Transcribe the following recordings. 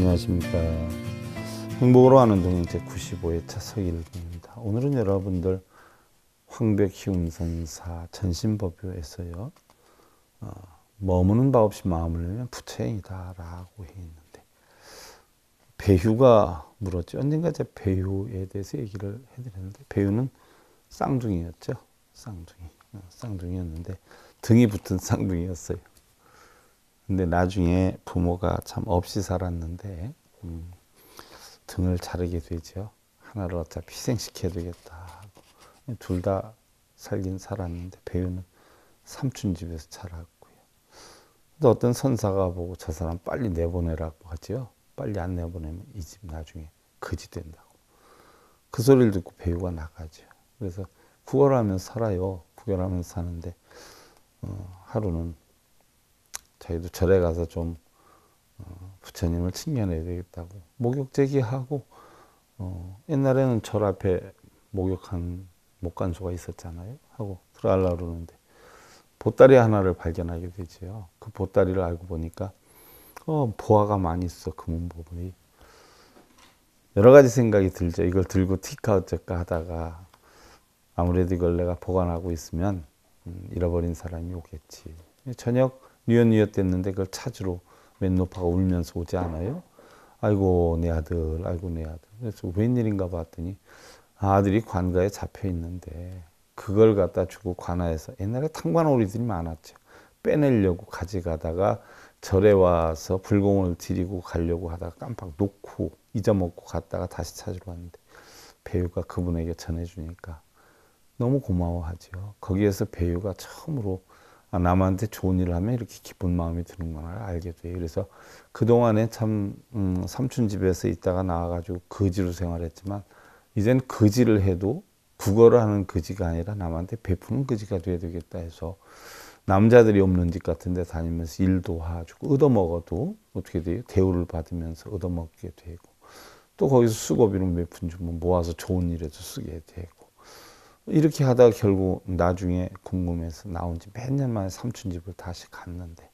안녕하십니까. 행복으로 하는 동행 제 95회차 서일입니다. 오늘은 여러분들 황백희운 선사 전신법요에서요. 어, 머무는 바 없이 마음을 내면 부처행이다 라고 해 있는데 배휴가 물었죠. 언젠가 제 배휴에 대해서 얘기를 해드렸는데 배휴는 쌍둥이였죠. 쌍둥이. 어, 쌍둥이였는데 등이 붙은 쌍둥이였어요. 근데 나중에 부모가 참 없이 살았는데 음, 등을 자르게 되죠. 하나를 어차피 희생시켜야 되겠다. 둘 다 살긴 살았는데 배우는 삼촌 집에서 자랐고요. 근데 어떤 선사가 보고 저 사람 빨리 내보내라고 하죠. 빨리 안 내보내면 이 집 나중에 거지 된다고. 그 소리를 듣고 배우가 나가죠. 그래서 구걸하면서 살아요. 구걸하면서 사는데 어, 하루는 저희도 절에 가서 좀 어, 부처님을 칭찬해야 되겠다고 목욕 제기하고 어, 옛날에는 절 앞에 목욕한 목간소가 있었잖아요. 하고 들어가려고 그러는데 보따리 하나를 발견하게 되지요. 그 보따리를 알고 보니까 어, 보화가 많이 있어 금은보물이 여러 가지 생각이 들죠. 이걸 들고 티카 어쩔까 하다가 아무래도 이걸 내가 보관하고 있으면 음, 잃어버린 사람이 오겠지. 저녁 뉘엿뉘엿 됐는데 그걸 찾으러 맨노파가 울면서 오지 않아요? 아이고 내 아들, 아이고 내 아들. 그래서 웬일인가 봤더니 아들이 관가에 잡혀 있는데 그걸 갖다 주고 관아에서 옛날에 탕관오리들이 많았죠. 빼내려고 가져가다가 절에 와서 불공을 드리고 가려고 하다가 깜빡 놓고 잊어먹고 갔다가 다시 찾으러 왔는데 배우가 그분에게 전해주니까 너무 고마워하죠. 거기에서 배우가 처음으로 아, 남한테 좋은 일을 하면 이렇게 기쁜 마음이 드는구나 알게 돼요. 그래서 그동안에 참 음, 삼촌 집에서 있다가 나와가지고 거지로 생활했지만 이젠 거지를 해도 국어를 하는 거지가 아니라 남한테 베푸는 거지가 돼야 되겠다 해서 남자들이 없는 집 같은 데 다니면서 일도 하주고 얻어먹어도 어떻게 돼요? 대우를 받으면서 얻어먹게 되고 또 거기서 수고비로 몇푼 주면 모아서 좋은 일에도 쓰게 되고 이렇게 하다가 결국 나중에 궁금해서 나온 지 몇 년 만에 삼촌 집을 다시 갔는데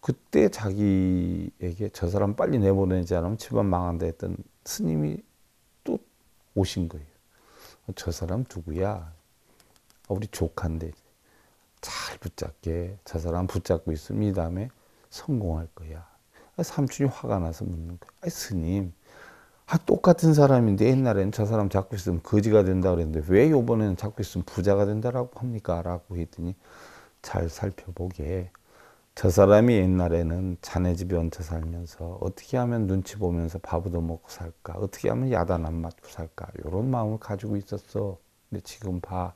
그때 자기에게 저 사람 빨리 내보내지 않으면 집안 망한다 했던 스님이 또 오신 거예요. 저 사람 누구야? 우리 조카인데 잘 붙잡게 저 사람 붙잡고 있으면 이 다음에 성공할 거야. 삼촌이 화가 나서 묻는 거야. 아이 스님 아, 똑같은 사람인데 옛날엔 저 사람 잡고 있으면 거지가 된다 그랬는데 왜 요번에는 잡고 있으면 부자가 된다라고 합니까? 라고 했더니 잘 살펴보게 저 사람이 옛날에는 자네 집에 얹혀 살면서 어떻게 하면 눈치 보면서 밥 얻어먹고 살까? 어떻게 하면 야단 안 맞고 살까? 이런 마음을 가지고 있었어. 근데 지금 봐.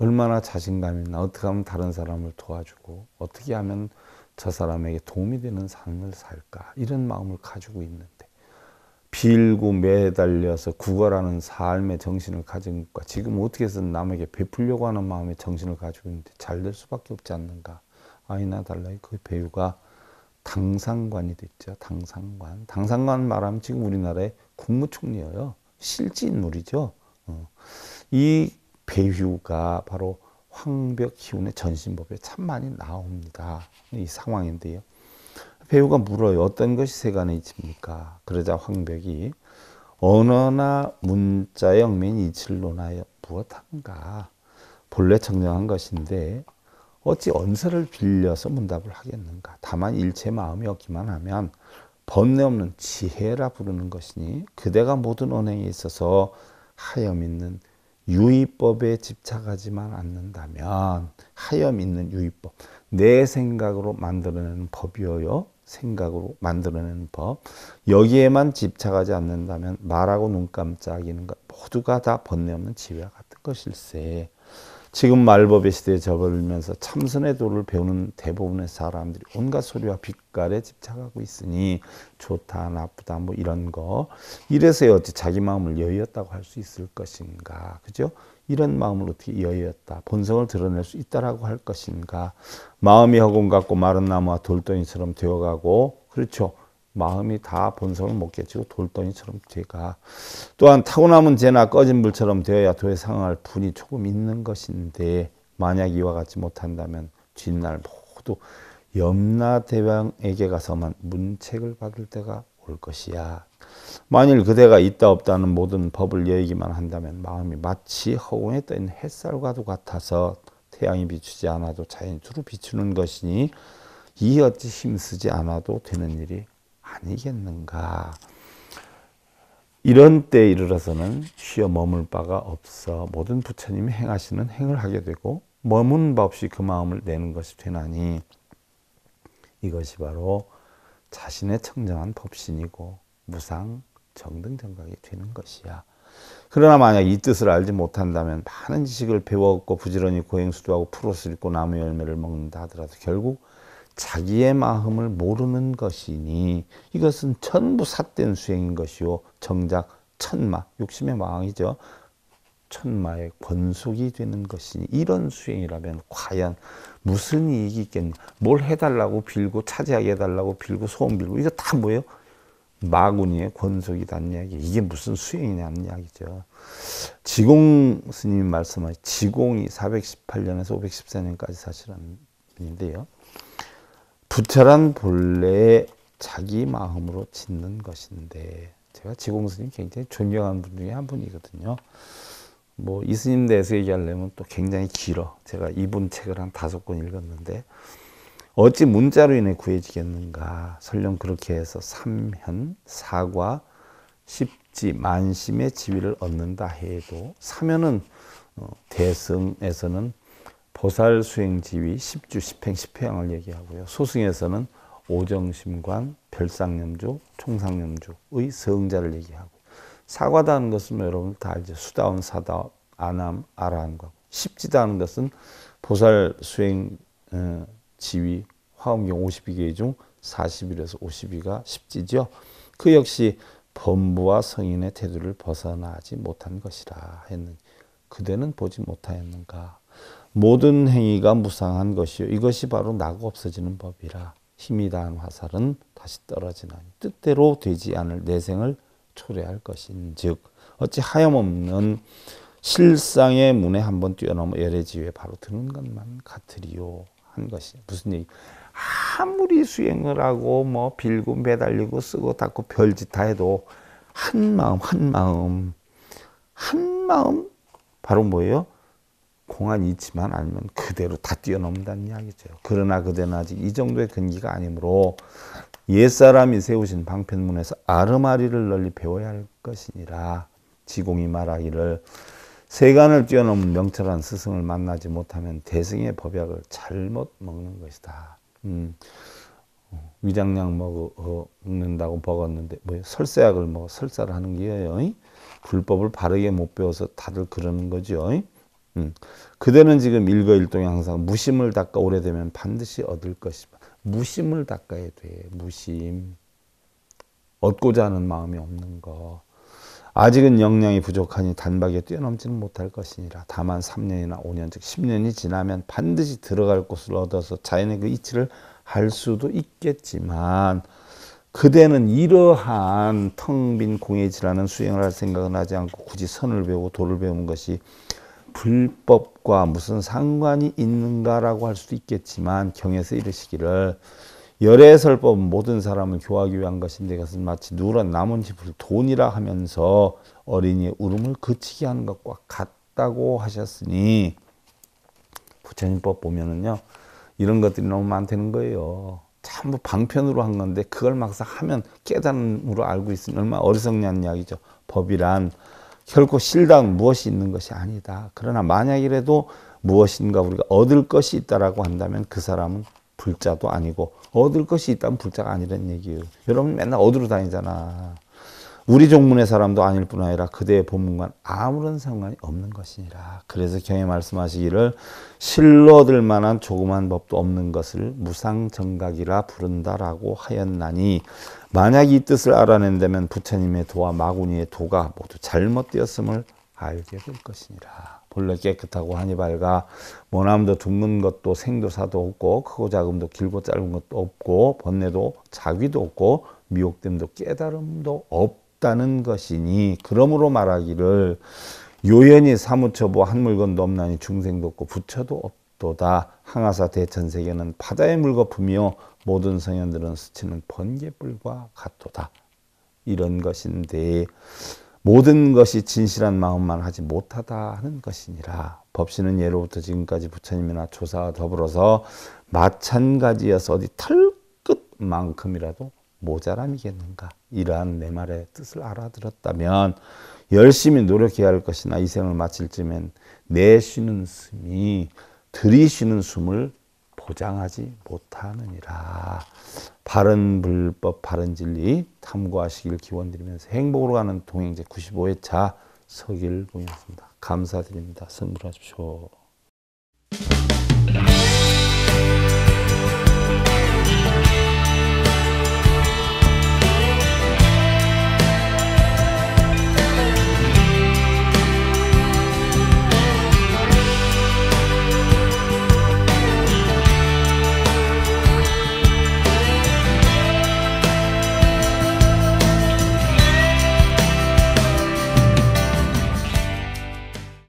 얼마나 자신감 있나. 어떻게 하면 다른 사람을 도와주고 어떻게 하면 저 사람에게 도움이 되는 삶을 살까? 이런 마음을 가지고 있는데 빌고 매달려서 구걸하는 삶의 정신을 가진 것과 지금 어떻게 해서 남에게 베풀려고 하는 마음의 정신을 가지고 있는데 잘 될 수밖에 없지 않는가. 아이나 달라의 그 배우가 당상관이 됐죠. 당상관. 당상관 말하면 지금 우리나라의 국무총리예요. 실지 인물이죠. 어. 이 배우가 바로 황벽희운의 전신법에 참 많이 나옵니다. 이 상황인데요. 배우가 물어요. 어떤 것이 세간에 있습니까? 그러자 황백이 언어나 문자 영면 이칠로나여 무엇한가? 본래 정정한 것인데 어찌 언서를 빌려서 문답을 하겠는가? 다만 일체 마음이 없기만 하면 번뇌 없는 지혜라 부르는 것이니 그대가 모든 언행에 있어서 하염 있는 유의법에 집착하지만 않는다면 하염 있는 유의법 내 생각으로 만들어내는 법이어요. 생각으로 만들어내는 법 여기에만 집착하지 않는다면 말하고 눈 깜짝이는 것 모두가 다 번뇌 없는 지혜와 같은 것일세. 지금 말법의 시대에 접어들면서 참선의 도를 배우는 대부분의 사람들이 온갖 소리와 빛깔에 집착하고 있으니 좋다 나쁘다 뭐 이런 거 이래서 어찌 자기 마음을 여의었다고 할 수 있을 것인가 그죠? 이런 마음을 어떻게 여의었다 본성을 드러낼 수 있다라고 할 것인가. 마음이 허공 같고 마른 나무와 돌덩이처럼 되어가고 그렇죠. 마음이 다 본성을 못 깨치고 돌덩이처럼 돼가. 또한 타고남은 재나 꺼진 불처럼 되어야 도에 상응할 분이 조금 있는 것인데 만약 이와 같지 못한다면 뒷날 모두 염라대왕에게 가서만 문책을 받을 때가 올 것이야. 만일 그대가 있다 없다는 모든 법을 여기만 한다면 마음이 마치 허공에 떠 있는 햇살과도 같아서 태양이 비추지 않아도 자연이 두루 비추는 것이니 이 어찌 힘쓰지 않아도 되는 일이 아니겠는가. 이런 때 이르러서는 쉬어 머물 바가 없어 모든 부처님이 행하시는 행을 하게 되고 머문 바 없이 그 마음을 내는 것이 되나니 이것이 바로 자신의 청정한 법신이고 무상 정등 정각이 되는 것이야. 그러나 만약 이 뜻을 알지 못한다면 많은 지식을 배웠고 부지런히 고행수도 하고 프로스 읽고 나무 열매를 먹는다 하더라도 결국 자기의 마음을 모르는 것이니 이것은 전부 삿된 수행인 것이요. 정작 천마 욕심의 마왕이죠. 천마의 권속이 되는 것이니 이런 수행이라면 과연 무슨 이익이 있겠냐. 뭘 해달라고 빌고 차지하게 해달라고 빌고 소원 빌고 이거 다 뭐예요 마구니의 권속이란 이야기 이게 무슨 수행이냐는 이야기죠 지공 스님이 말씀하신 지공이 418년에서 514년까지 사시는 분인데요 부처란 본래 자기 마음으로 짓는 것인데 제가 지공 스님 굉장히 존경하는 분 중에 한 분이거든요. 뭐 이스님 대해서 얘기하려면 또 굉장히 길어. 제가 이분 책을 한 다섯 권 읽었는데 어찌 문자로 인해 구해지겠는가. 설령 그렇게 해서 삼현, 사과, 십지, 만심의 지위를 얻는다 해도 사면은 어, 대승에서는 보살 수행 지위, 십주, 십행, 십회양을 얘기하고요. 소승에서는 오정심관, 별상념주, 총상념주의 성자를 얘기하고 사과다는 것은 뭐 여러분 다 알죠. 수다운 사다, 아남, 아라한과 십지다는 것은 보살 수행 어, 지위, 화엄경 52개 중 40일에서 52가 십지죠. 그 역시 범부와 성인의 태도를 벗어나지 못한 것이라 했는 그대는 보지 못하였는가? 모든 행위가 무상한 것이요. 이것이 바로 나고 없어지는 법이라. 힘이 다한 화살은 다시 떨어지나니 뜻대로 되지 않을 내생을 초래할 것인즉 어찌 하염없는 실상의 문에 한번 뛰어넘어 열애지에 바로 드는 것만 같으리요 한 것이 무슨 얘기 아무리 수행을 하고 뭐 빌고 매달리고 쓰고 닦고 별짓 다 해도 한 마음 한 마음 한 마음 바로 뭐예요? 공안이 있지만 아니면 그대로 다 뛰어넘는다는 이야기죠. 그러나 그대는 아직 이 정도의 근기가 아니므로 옛사람이 세우신 방편문에서 아르마리를 널리 배워야 할 것이니라. 지공이 말하기를 세간을 뛰어넘은 명철한 스승을 만나지 못하면 대승의 법약을 잘못 먹는 것이다. 음, 어, 위장약 먹는다고 먹었는데 뭐 설사약을 먹어 설사를 하는 게요. 불법을 바르게 못 배워서 다들 그러는 거죠. 음. 그대는 지금 일거일동에 항상 무심을 닦아 오래되면 반드시 얻을 것이다. 무심을 닦아야 돼. 무심. 얻고자 하는 마음이 없는 거. 아직은 역량이 부족하니 단박에 뛰어넘지는 못할 것이니라. 다만 3년이나 5년, 즉 10년이 지나면 반드시 들어갈 곳을 얻어서 자연의 그 이치를 할 수도 있겠지만, 그대는 이러한 텅 빈 공에 지라는 수행을 할 생각은 하지 않고 굳이 선을 배우고 도를 배우는 것이 불법과 무슨 상관이 있는가라고 할 수도 있겠지만 경에서 이르시기를 열애설법 모든 사람을 교하기 위한 것인데 그것은 마치 누런 나뭇잎을 돈이라 하면서 어린이의 울음을 그치게 하는 것과 같다고 하셨으니 부처님법 보면은요 이런 것들이 너무 많다는 거예요. 전부 방편으로 한 건데 그걸 막상 하면 깨달음으로 알고 있으면 얼마나 어리석냐는 이야기죠. 법이란 결코 실당 무엇이 있는 것이 아니다. 그러나 만약이라도 무엇인가 우리가 얻을 것이 있다라고 한다면 그 사람은 불자도 아니고 얻을 것이 있다면 불자가 아니란 얘기예요. 여러분 맨날 얻으러 다니잖아. 우리 종문의 사람도 아닐 뿐 아니라 그대의 본문과 아무런 상관이 없는 것이니라. 그래서 경에 말씀하시기를 실로 얻을 만한 조그만 법도 없는 것을 무상정각이라 부른다라고 하였나니 만약 이 뜻을 알아낸다면 부처님의 도와 마구니의 도가 모두 잘못되었음을 알게 될 것이니라. 본래 깨끗하고 하니 밝아 모남도 둥근 것도 생도사도 없고 크고 작음도 길고 짧은 것도 없고 번뇌도 자귀도 없고 미혹됨도 깨달음도 없다는 것이니 그러므로 말하기를 요연히 사무처보 한 물건도 없나니 중생도 없고 부처도 같도다. 항아사 대천세계는 바다의 물거품이요 모든 성현들은 스치는 번개불과 같도다. 이런 것인데 모든 것이 진실한 마음만 하지 못하다 하는 것이니라. 법신은 예로부터 지금까지 부처님이나 조사와 더불어서 마찬가지여서 어디 털끝만큼이라도 모자람이겠는가? 이러한 내 말의 뜻을 알아들었다면 열심히 노력해야 할 것이나 이 생을 마칠 쯤엔 내쉬는 숨이 들이쉬는 숨을 보장하지 못하느니라. 바른 불법, 바른 진리 탐구하시길 기원드리면서 행복으로 가는 동행제 95회차 서길봉이었습니다. 감사드립니다. 선물하십시오.